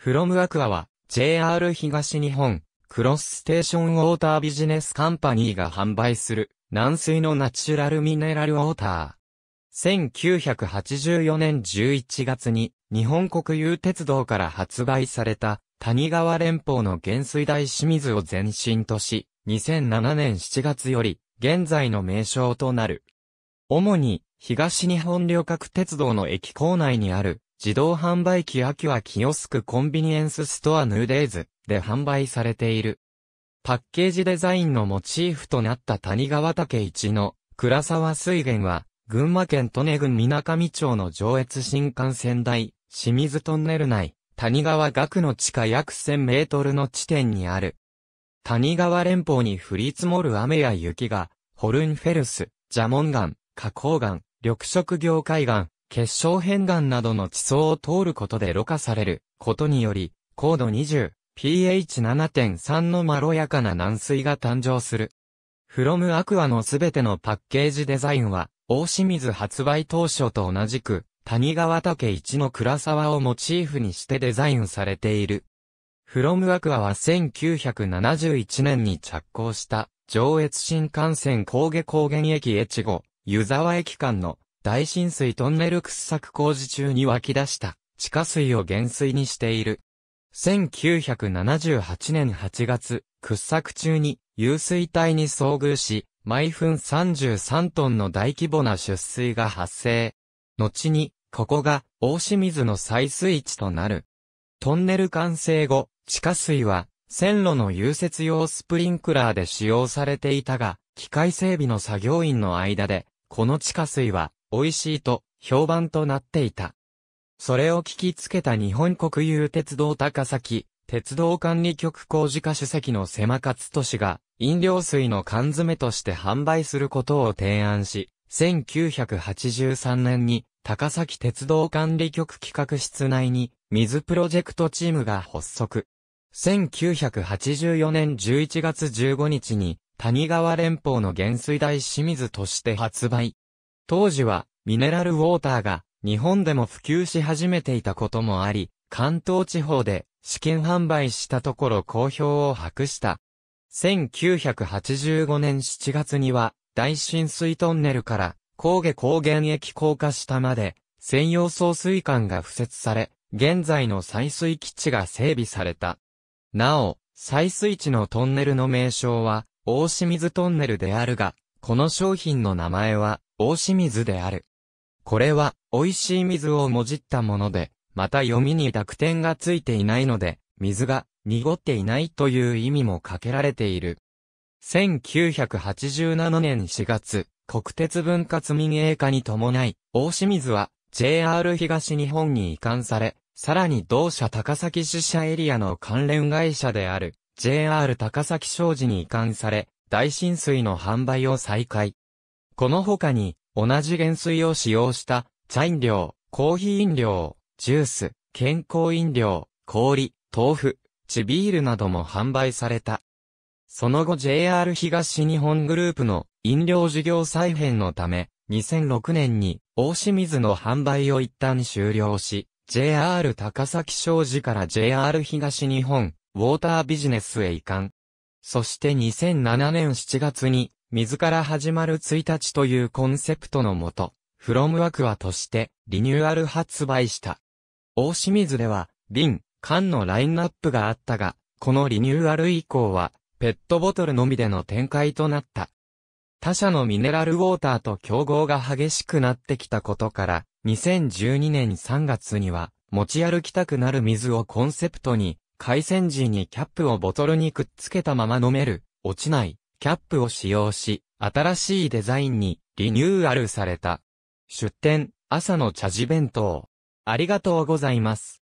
フロムアクアは JR 東日本クロスステーションウォータービジネスカンパニーが販売する軟水のナチュラルミネラルウォーター。1984年11月に日本国有鉄道から発売された谷川連邦の原水大清水を前身とし、2007年7月より現在の名称となる。主に東日本旅客鉄道の駅構内にある自動販売機アキュアキオスクコンビニエンスストアヌーデイズで販売されている。パッケージデザインのモチーフとなった谷川岳一の倉沢水源は、群馬県利根郡水上町の上越新幹線台、清水トンネル内、谷川岳の地下約1000メートルの地点にある。谷川連峰に降り積もる雨や雪が、ホルンフェルス、ジャモン岩、花崗岩、緑色業海岩、結晶片岩などの地層を通ることでろ過されることにより、高度20、pH7.3 のまろやかな軟水が誕生する。フロムアクアのすべてのパッケージデザインは、大清水発売当初と同じく、谷川竹一の倉沢をモチーフにしてデザインされている。フロムアクアは1971年に着工した上越新幹線高下高原駅越後、湯沢駅間の大浸水トンネル掘削工事中に湧き出した地下水を原水にしている。1978年8月、掘削中に遊水体に遭遇し、毎分33トンの大規模な出水が発生。後に、ここが大清水の採水地となる。トンネル完成後、地下水は線路の融雪用スプリンクラーで使用されていたが、機械整備の作業員の間で、この地下水は美味しいと評判となっていた。それを聞きつけた日本国有鉄道高崎、鉄道管理局工事課主席の狭勝都市が、飲料水の缶詰として販売することを提案し、1983年に高崎鉄道管理局企画室内に水プロジェクトチームが発足。1984年11月15日に谷川連邦の原水大清水として発売。当時はミネラルウォーターが日本でも普及し始めていたこともあり、関東地方で試験販売したところ好評を博した。1985年7月には大浸水トンネルから高下高原駅高架下まで専用送水管が敷設され、現在の採水基地が整備された。なお、採水地のトンネルの名称は大清水トンネルであるが、この商品の名前は大清水である。これは、美味しい水をもじったもので、また読みに濁点がついていないので、水が濁っていないという意味もかけられている。1987年4月、国鉄分割民営化に伴い、大清水は JR 東日本に移管され、さらに同社高崎支社エリアの関連会社である JR 高崎商事に移管され、大浸水の販売を再開。この他に、同じ原水を使用した茶飲料、コーヒー飲料、ジュース、健康飲料、氷、豆腐、チビールなども販売された。その後 JR 東日本グループの飲料事業再編のため、2006年に大清水の販売を一旦終了し、JR 高崎商事から JR 東日本ウォータービジネスへ移管。そして2007年7月に水から始まる1日というコンセプトのもと、フロムアクアとしてリニューアル発売した。大清水では瓶、缶のラインナップがあったが、このリニューアル以降はペットボトルのみでの展開となった。他社のミネラルウォーターと競合が激しくなってきたことから、2012年3月には持ち歩きたくなる水をコンセプトに、海鮮時にキャップをボトルにくっつけたまま飲める、落ちない、キャップを使用し、新しいデザインにリニューアルされた。出店、朝の茶事弁当。ありがとうございます。